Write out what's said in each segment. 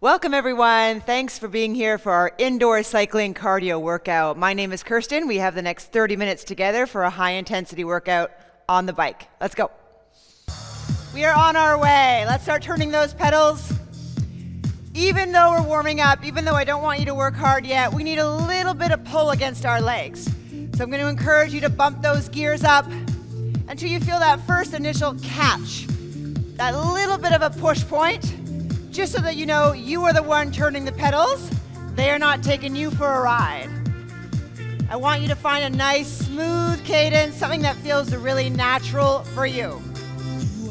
Welcome, everyone. Thanks for being here for our indoor cycling cardio workout. My name is Kirstin. We have the next 30 minutes together for a high intensity workout on the bike. Let's go. We are on our way. Let's start turning those pedals. Even though we're warming up, even though I don't want you to work hard yet, we need a little bit of pull against our legs. So I'm going to encourage you to bump those gears up until you feel that first initial catch, that little bit of a push point just so that you know you are the one turning the pedals. They are not taking you for a ride. I want you to find a nice, smooth cadence, something that feels really natural for you.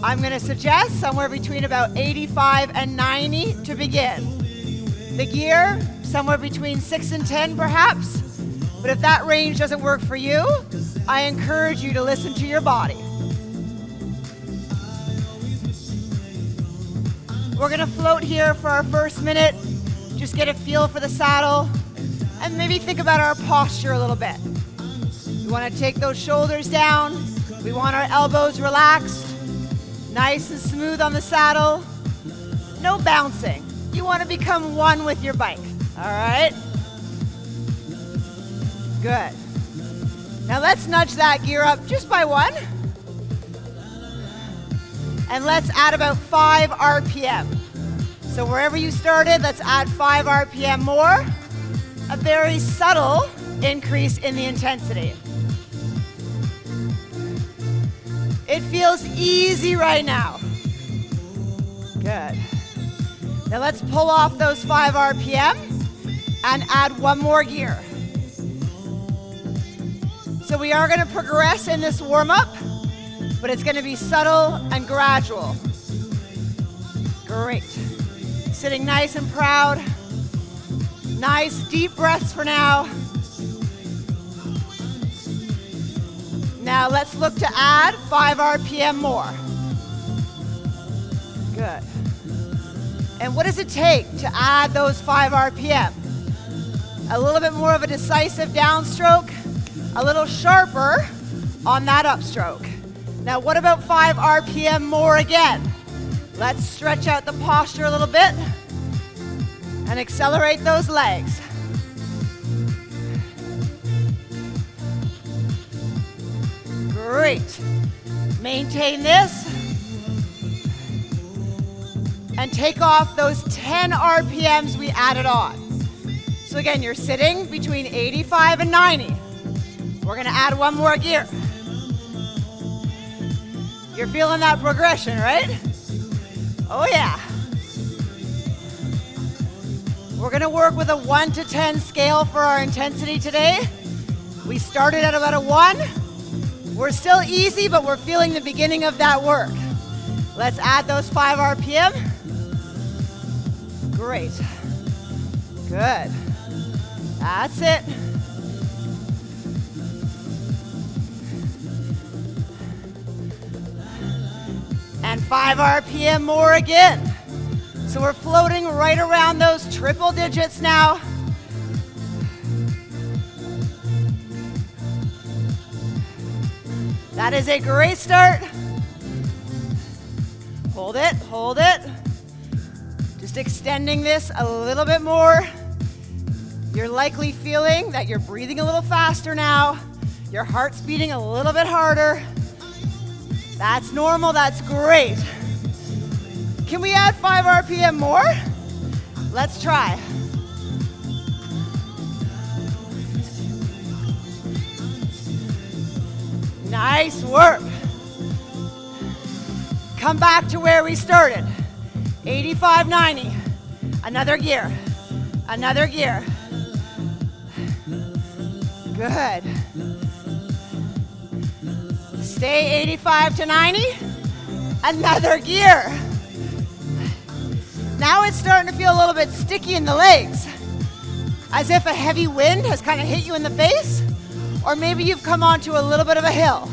I'm going to suggest somewhere between about 85 and 90 to begin. The gear, somewhere between 6 and 10 perhaps. But if that range doesn't work for you, I encourage you to listen to your body. We're gonna float here for our first minute, just get a feel for the saddle, and maybe think about our posture a little bit. We wanna take those shoulders down, we want our elbows relaxed, nice and smooth on the saddle, no bouncing. You wanna become one with your bike, all right? Good. Now let's nudge that gear up just by one and let's add about 5 RPM. So wherever you started, let's add 5 RPM more. A very subtle increase in the intensity. It feels easy right now. Good. Now let's pull off those 5 RPM and add one more gear. So we are going to progress in this warm up but it's going to be subtle and gradual. Great. Sitting nice and proud. Nice deep breaths for now. Now let's look to add 5 RPM more. Good. And what does it take to add those 5 RPM? A little bit more of a decisive downstroke, a little sharper on that upstroke. Now, what about 5 RPM more again? Let's stretch out the posture a little bit and accelerate those legs. Great. Maintain this. And take off those 10 RPMs we added on. So again, you're sitting between 85 and 90. We're gonna add one more gear. You're feeling that progression, right? Oh, yeah. We're to work with a 1 to 10 scale for our intensity today. We started at about a 1. We're still easy, but we're feeling the beginning of that work. Let's add those 5 RPM. Great. Good. That's it. And 5 RPM more again. So we're floating right around those triple digits now. That is a great start. Hold it, hold it. Just extending this a little bit more. You're likely feeling that you're breathing a little faster now. Your heart's beating a little bit harder. That's normal, that's great. Can we add 5 RPM more? Let's try. Nice work. Come back to where we started. 85, 90. Another gear. Another gear. Good. Stay 85 to 90. Another gear. Now it's starting to feel a little bit sticky in the legs, as if a heavy wind has kind of hit you in the face, or maybe you've come onto a little bit of a hill.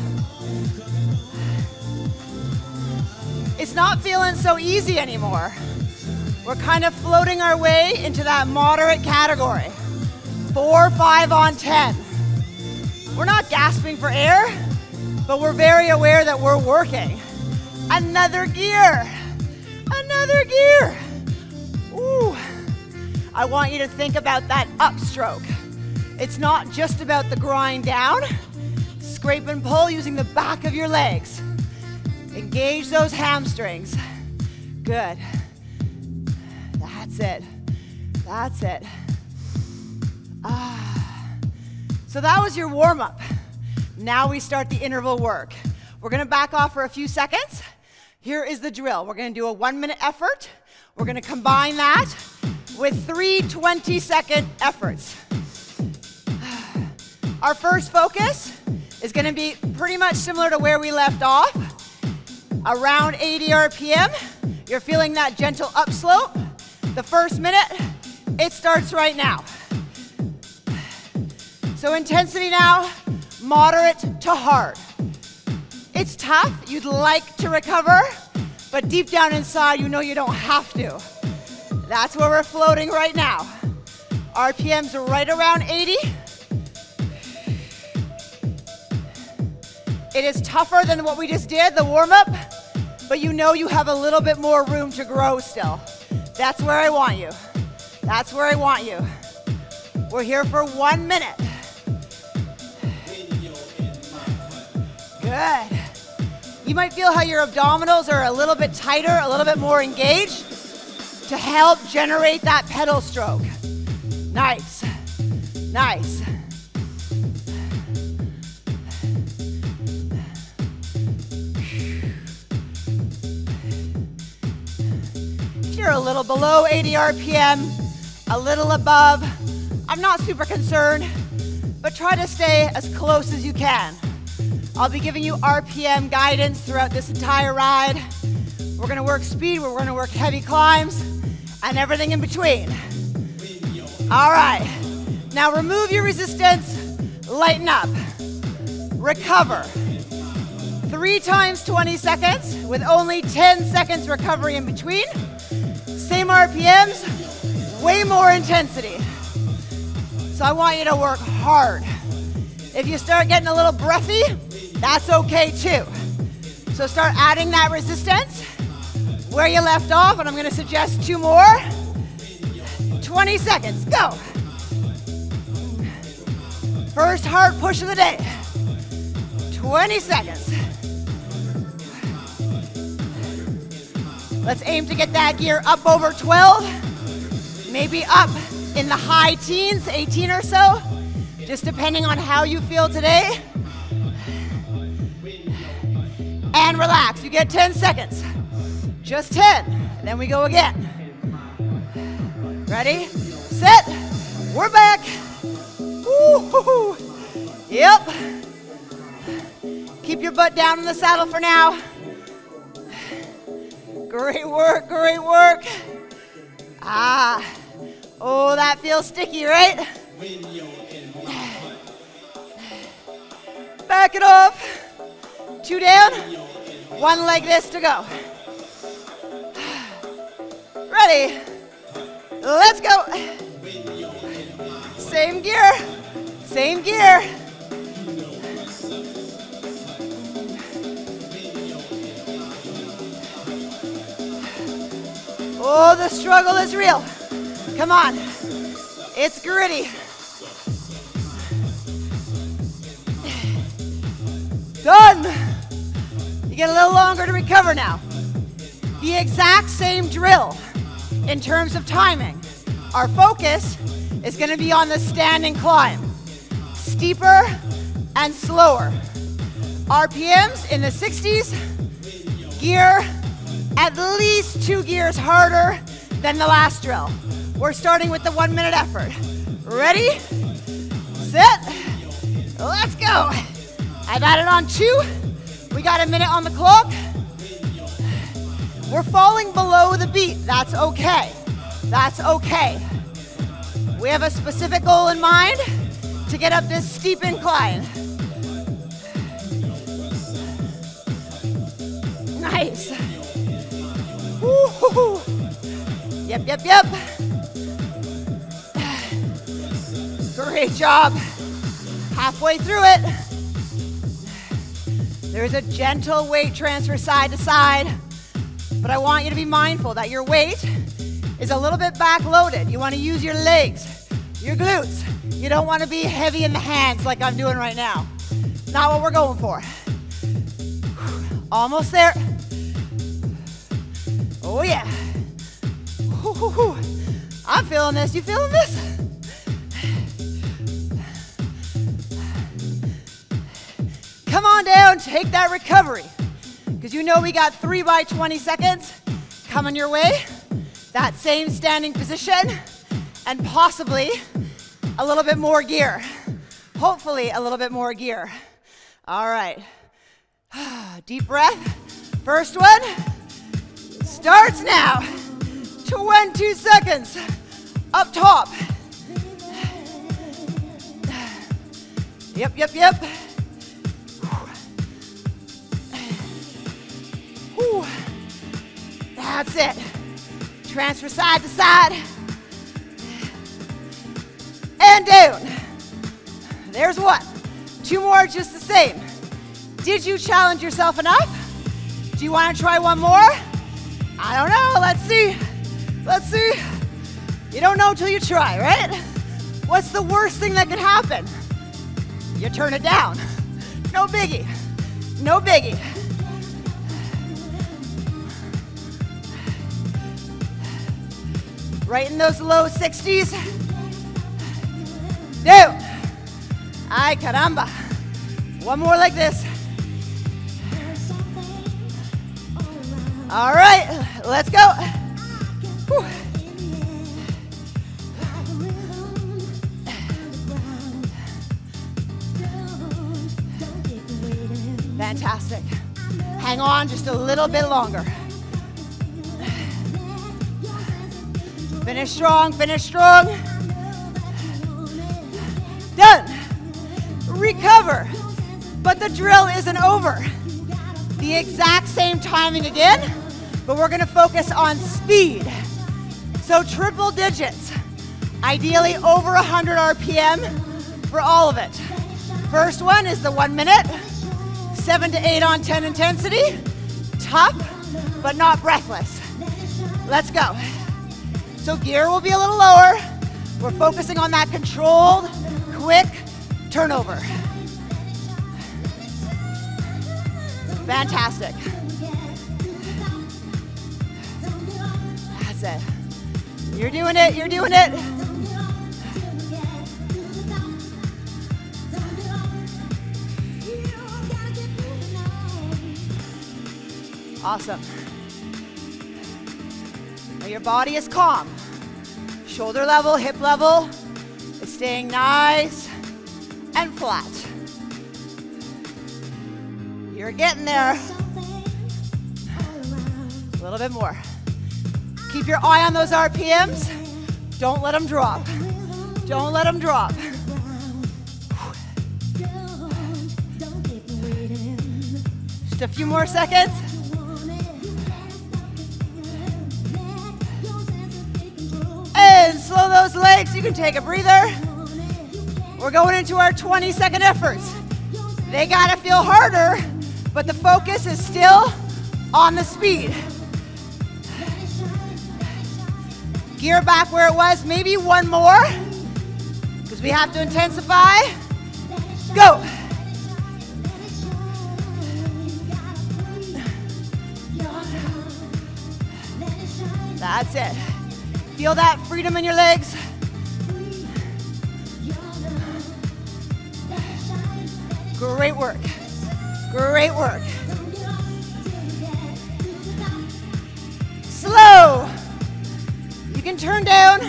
It's not feeling so easy anymore. We're kind of floating our way into that moderate category. Four, five on 10. We're not gasping for air but we're very aware that we're working. Another gear, another gear. Ooh. I want you to think about that upstroke. It's not just about the grind down. Scrape and pull using the back of your legs. Engage those hamstrings. Good. That's it. That's it. Ah. So that was your warm up. Now we start the interval work. We're gonna back off for a few seconds. Here is the drill. We're gonna do a one minute effort. We're gonna combine that with three 20 second efforts. Our first focus is gonna be pretty much similar to where we left off. Around 80 RPM. You're feeling that gentle upslope. The first minute, it starts right now. So intensity now, moderate to hard. It's tough, you'd like to recover, but deep down inside, you know you don't have to. That's where we're floating right now. RPMs right around 80. It is tougher than what we just did, the warm up, but you know you have a little bit more room to grow still. That's where I want you. That's where I want you. We're here for one minute. Good. You might feel how your abdominals are a little bit tighter, a little bit more engaged to help generate that pedal stroke. Nice. Nice. If you're a little below 80 RPM, a little above, I'm not super concerned, but try to stay as close as you can. I'll be giving you RPM guidance throughout this entire ride. We're gonna work speed, we're gonna work heavy climbs, and everything in between. All right, now remove your resistance, lighten up, recover. Three times 20 seconds with only 10 seconds recovery in between. Same RPMs, way more intensity. So I want you to work hard. If you start getting a little breathy, that's okay too. So start adding that resistance where you left off, and I'm gonna suggest two more. 20 seconds, go. First hard push of the day. 20 seconds. Let's aim to get that gear up over 12, maybe up in the high teens, 18 or so, just depending on how you feel today and relax. You get 10 seconds. Just 10. And then we go again. Ready? Set. We're back. Woo-hoo-hoo. Yep. Keep your butt down in the saddle for now. Great work, great work. Ah. Oh, that feels sticky, right? Back it off. Two down, one leg this to go. Ready? Let's go. Same gear, same gear. Oh, the struggle is real. Come on. It's gritty. Done. You get a little longer to recover now. The exact same drill in terms of timing. Our focus is going to be on the standing climb. Steeper and slower. RPMs in the 60s. Gear at least two gears harder than the last drill. We're starting with the one minute effort. Ready? Set. Let's go. I've added on two. We got a minute on the clock. We're falling below the beat. That's okay. That's okay. We have a specific goal in mind to get up this steep incline. Nice. Woo-hoo-hoo. Yep, yep, yep. Great job. Halfway through it. There's a gentle weight transfer side to side, but I want you to be mindful that your weight is a little bit back loaded. You want to use your legs, your glutes. You don't want to be heavy in the hands like I'm doing right now. Not what we're going for. Almost there. Oh yeah. I'm feeling this. You feeling this? Come on down, take that recovery. Because you know we got three by 20 seconds coming your way. That same standing position and possibly a little bit more gear. Hopefully a little bit more gear. All right. Deep breath. First one starts now. 20 seconds up top. Yep, yep, yep. That's it. Transfer side to side. And down. There's one. Two more just the same. Did you challenge yourself enough? Do you want to try one more? I don't know. Let's see. Let's see. You don't know until you try, right? What's the worst thing that can happen? You turn it down. No biggie. No biggie. Right in those low 60s. Down. Ay, caramba. One more like this. All right, let's go. Whew. Fantastic. Hang on just a little bit longer. Finish strong, finish strong. Done. Recover. But the drill isn't over. The exact same timing again, but we're gonna focus on speed. So triple digits, ideally over 100 RPM for all of it. First one is the one minute, seven to eight on 10 intensity. Tough, but not breathless. Let's go. So gear will be a little lower. We're focusing on that controlled, quick turnover. Fantastic. That's it. You're doing it, you're doing it. Awesome. Now your body is calm. Shoulder level, hip level is staying nice and flat. You're getting there. A little bit more. Keep your eye on those RPMs. Don't let them drop. Don't let them drop. Just a few more seconds. Slow those legs. You can take a breather. We're going into our 20 second efforts. They gotta feel harder, but the focus is still on the speed. Gear back where it was, maybe one more, because we have to intensify. Go. That's it. Feel that freedom in your legs. Great work. Great work. Slow. You can turn down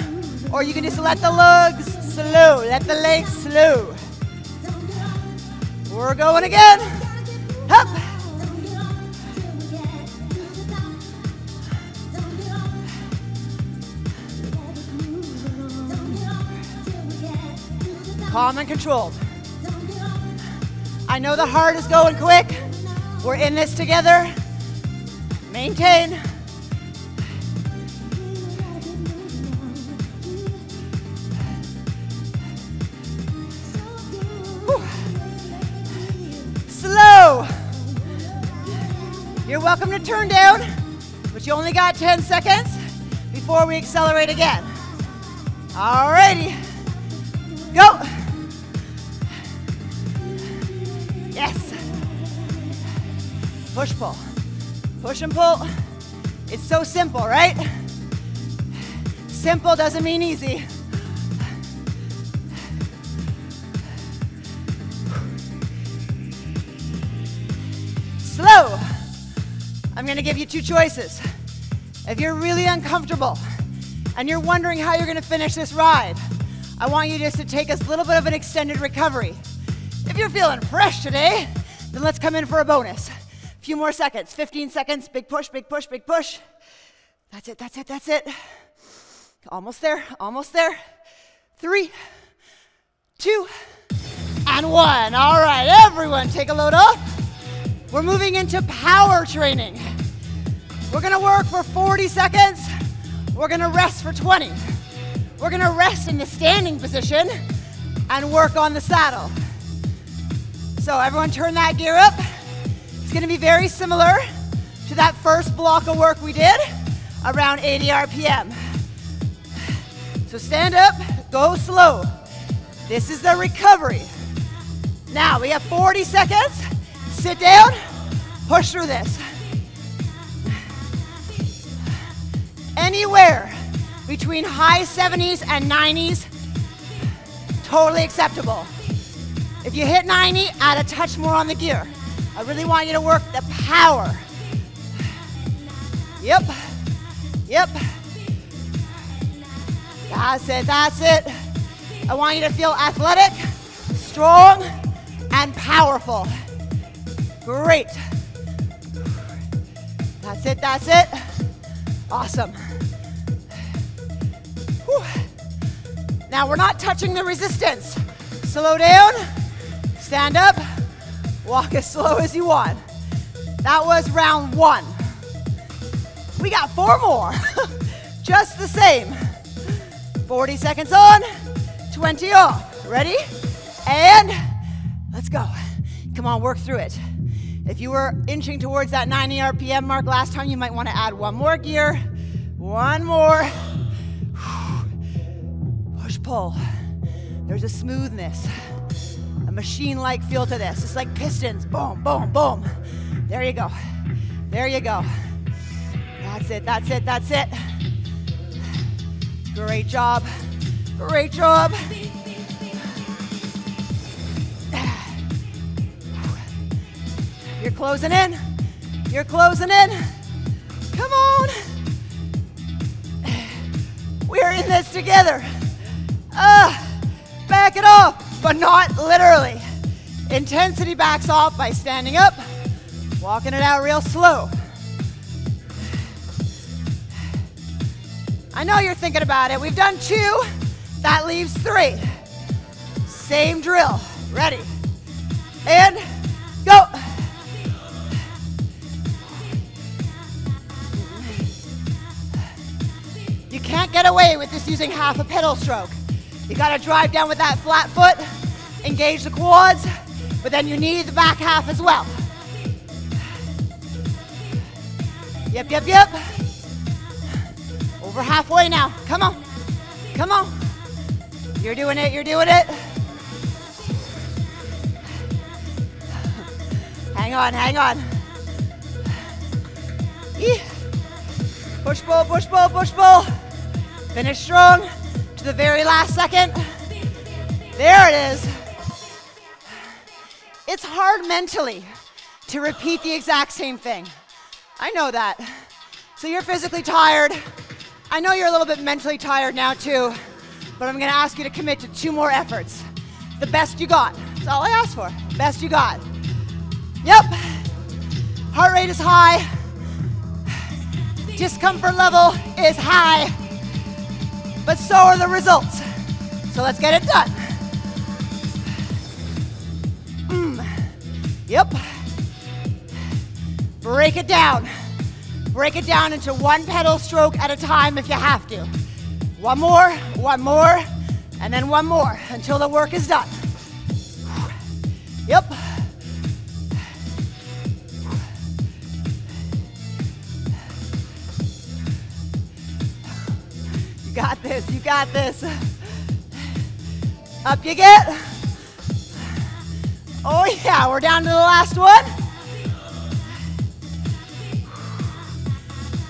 or you can just let the legs slow. Let the legs slow. We're going again. Up. Calm and controlled. I know the heart is going quick. We're in this together. Maintain. Slow. You're welcome to turn down, but you only got 10 seconds before we accelerate again. Alrighty, go. Push, pull. Push and pull. It's so simple, right? Simple doesn't mean easy. Slow. I'm gonna give you two choices. If you're really uncomfortable and you're wondering how you're gonna finish this ride, I want you just to take a little bit of an extended recovery. If you're feeling fresh today, then let's come in for a bonus. Few more seconds, 15 seconds, big push, big push, big push. That's it, that's it, that's it. Almost there, almost there. Three, two, and one. All right, everyone, take a load off. We're moving into power training. We're gonna work for 40 seconds. We're gonna rest for 20. We're gonna rest in the standing position and work on the saddle. So everyone turn that gear up. It's gonna be very similar to that first block of work we did, around 80 RPM. So stand up, go slow. This is the recovery. Now we have 40 seconds. Sit down, push through this. Anywhere between high 70s and 90s, totally acceptable. If you hit 90, add a touch more on the gear. I really want you to work the power. Yep, yep. That's it, that's it. I want you to feel athletic, strong, and powerful. Great. That's it, that's it. Awesome. Whew. Now we're not touching the resistance. Slow down, stand up, walk as slow as you want. That was round one. We got four more, just the same. 40 seconds on, 20 off. Ready? And let's go. Come on, work through it. If you were inching towards that 90 RPM mark last time, you might want to add one more gear. One more. Push, pull. There's a smoothness, machine like feel to this. It's like pistons. Boom, boom, boom. There you go. There you go. That's it, that's it, that's it. Great job. Great job. You're closing in. You're closing in. Come on. We're in this together. Uh, back it off, but not literally. Intensity backs off by standing up, walking it out real slow. I know you're thinking about it. We've done two, that leaves three. Same drill. Ready? And go. You can't get away with just using half a pedal stroke. You gotta drive down with that flat foot, engage the quads, but then you need the back half as well. Yep, yep, yep. Over halfway now. Come on. Come on. You're doing it, you're doing it. Hang on, hang on. Push pull, push pull, push pull. Finish strong to the very last second. There it is. It's hard mentally to repeat the exact same thing. I know that. So you're physically tired. I know you're a little bit mentally tired now too, but I'm gonna ask you to commit to two more efforts. The best you got. That's all I ask for. Best you got. Yep. Heart rate is high. Discomfort level is high. But so are the results. So let's get it done. Mm. Yep. Break it down. Break it down into one pedal stroke at a time if you have to. One more, one more, and then one more until the work is done. Yep. Got this, you got this. Up you get. Oh yeah, we're down to the last one.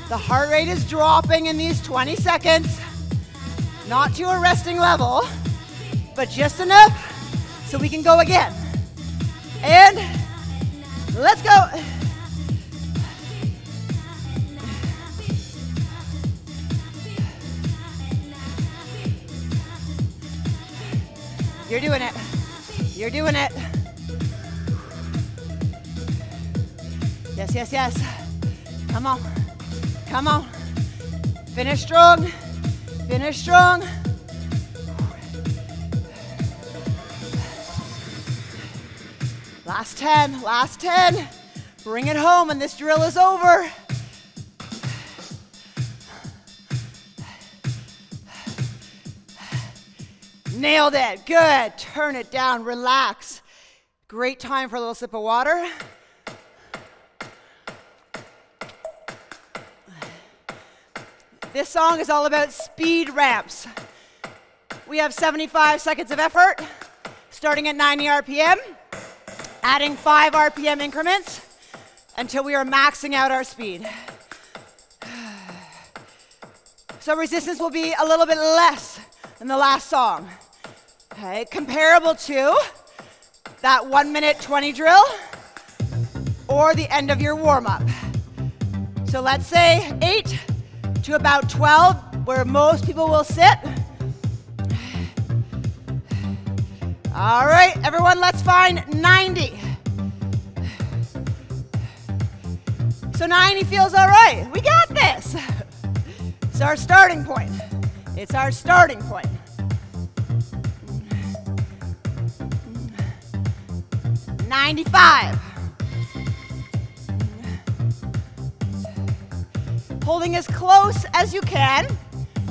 The heart rate is dropping in these 20 seconds. Not to a resting level, but just enough so we can go again. And let's go. You're doing it. You're doing it. Yes, yes, yes. Come on. Come on. Finish strong. Finish strong. Last 10, last 10. Bring it home and this drill is over. Nailed it. Good. Turn it down. Relax. Great time for a little sip of water. This song is all about speed ramps. We have 75 seconds of effort, starting at 90 RPM, adding 5 RPM increments until we are maxing out our speed. So resistance will be a little bit less than the last song. Okay, comparable to that 1 minute 20 drill or the end of your warm up. So let's say 8 to about 12, where most people will sit. All right, everyone, let's find 90. So 90 feels all right. We got this. It's our starting point. It's our starting point. Ninety-five. holding as close as you can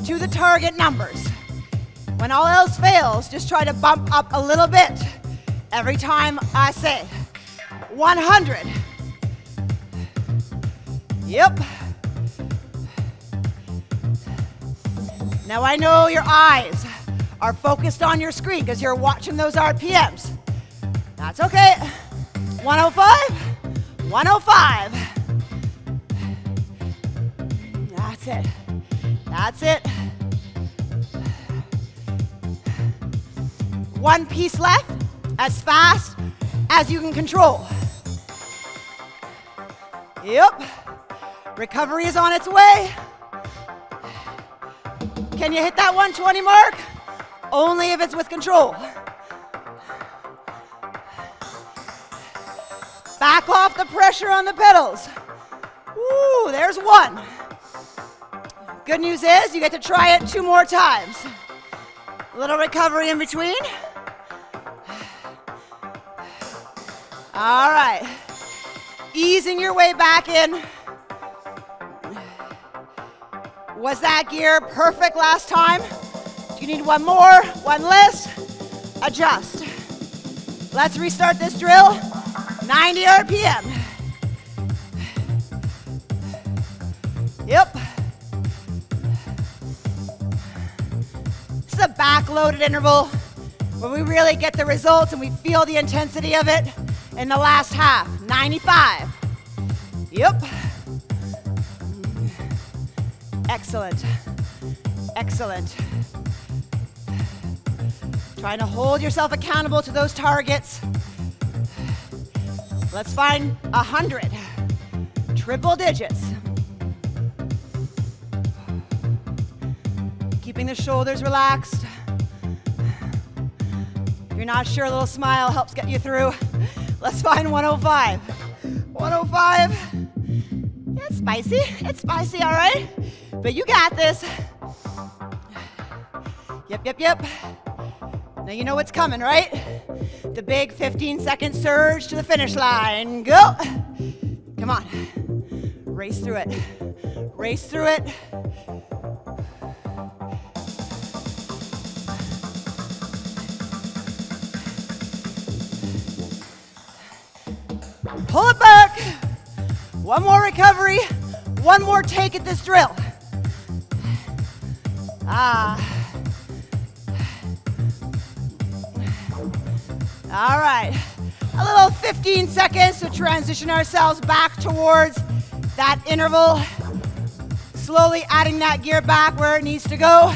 to the target numbers. When all else fails, just try to bump up a little bit every time I say 100. Yep. Now I know your eyes are focused on your screen because you're watching those RPMs. That's okay. 105, 105. That's it. That's it. One piece left, as fast as you can control. Yep. Recovery is on its way. Can you hit that 120 mark? Only if it's with control. Back off the pressure on the pedals. Ooh, there's one. Good news is you get to try it two more times. A little recovery in between. All right. Easing your way back in. Was that gear perfect last time? Do you need one more, one less? Adjust. Let's restart this drill. 90 RPM. Yep. It's the backloaded interval where we really get the results and we feel the intensity of it in the last half. 95. Yep. Excellent. Excellent. Trying to hold yourself accountable to those targets. Let's find a 100. Triple digits. Keeping the shoulders relaxed. If you're not sure, a little smile helps get you through. Let's find 105. 105. Yeah, it's spicy. It's spicy, all right? But you got this. Yep, yep, yep. Now you know what's coming, right? The big 15 second surge to the finish line. Go. Come on. Race through it. Race through it. Pull it back. One more recovery. One more take at this drill. Ah. All right. A little 15 seconds to transition ourselves back towards that interval. Slowly adding that gear back where it needs to go.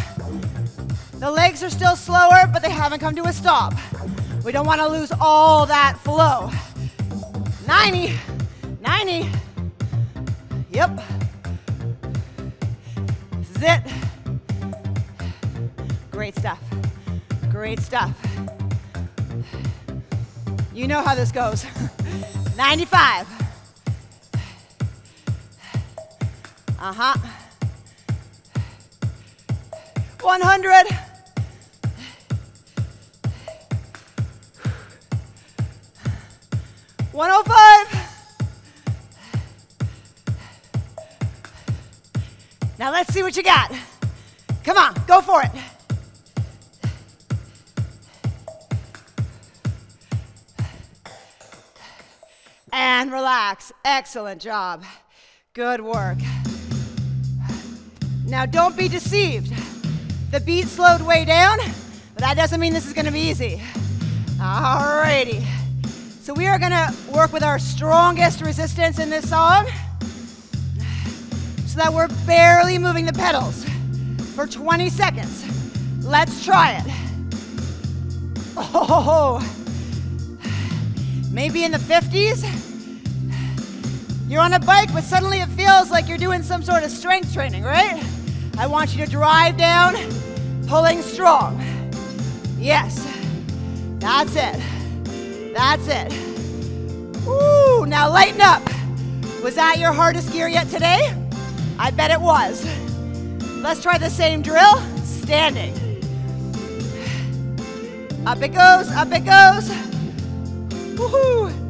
The legs are still slower, but they haven't come to a stop. We don't want to lose all that flow. 90, 90. Yep. This is it. Great stuff. Great stuff. You know how this goes. 95. Uh-huh. 100. One oh five. Now let's see what you got. Come on, go for it. And relax. Excellent job. Good work. Now don't be deceived. The beat slowed way down, but that doesn't mean this is gonna be easy. Alrighty. So we are gonna work with our strongest resistance in this song so that we're barely moving the pedals for 20 seconds. Let's try it. Oh, maybe in the 50s? You're on a bike, but suddenly it feels like you're doing some sort of strength training, right? I want you to drive down, pulling strong. Yes, that's it. That's it. Ooh, now lighten up. Was that your hardest gear yet today? I bet it was. Let's try the same drill, standing. Up it goes, up it goes. Woohoo!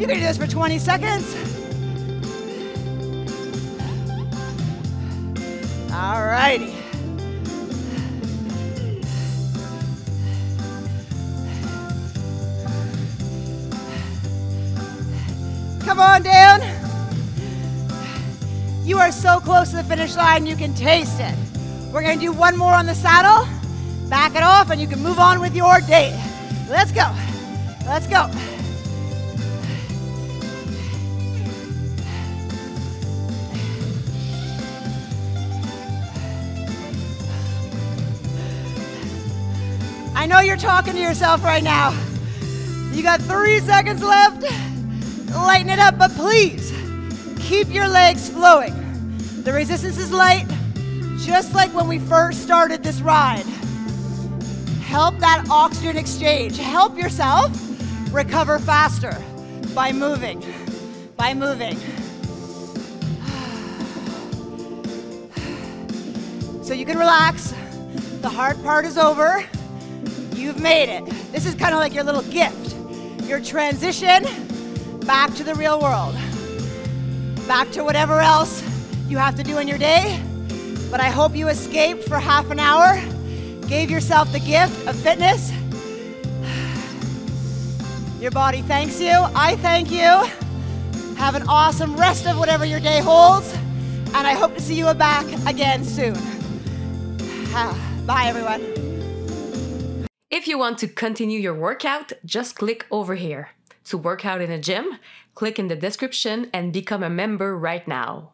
You can do this for 20 seconds. All righty. Come on down. You are so close to the finish line, you can taste it. We're gonna do one more on the saddle, back it off, and you can move on with your day. Let's go. Let's go. Know you're talking to yourself right now. You got three seconds left. Lighten it up, but please keep your legs flowing. The resistance is light, just like when we first started this ride. Help that oxygen exchange. Help yourself recover faster by moving, by moving. So you can relax. The hard part is over. You've made it. This is kind of like your little gift, your transition back to the real world, back to whatever else you have to do in your day. But I hope you escaped for half an hour, gave yourself the gift of fitness. Your body thanks you. I thank you. Have an awesome rest of whatever your day holds. And I hope to see you back again soon. Bye, everyone. If you want to continue your workout, just click over here. To work out in a gym, click in the description and become a member right now.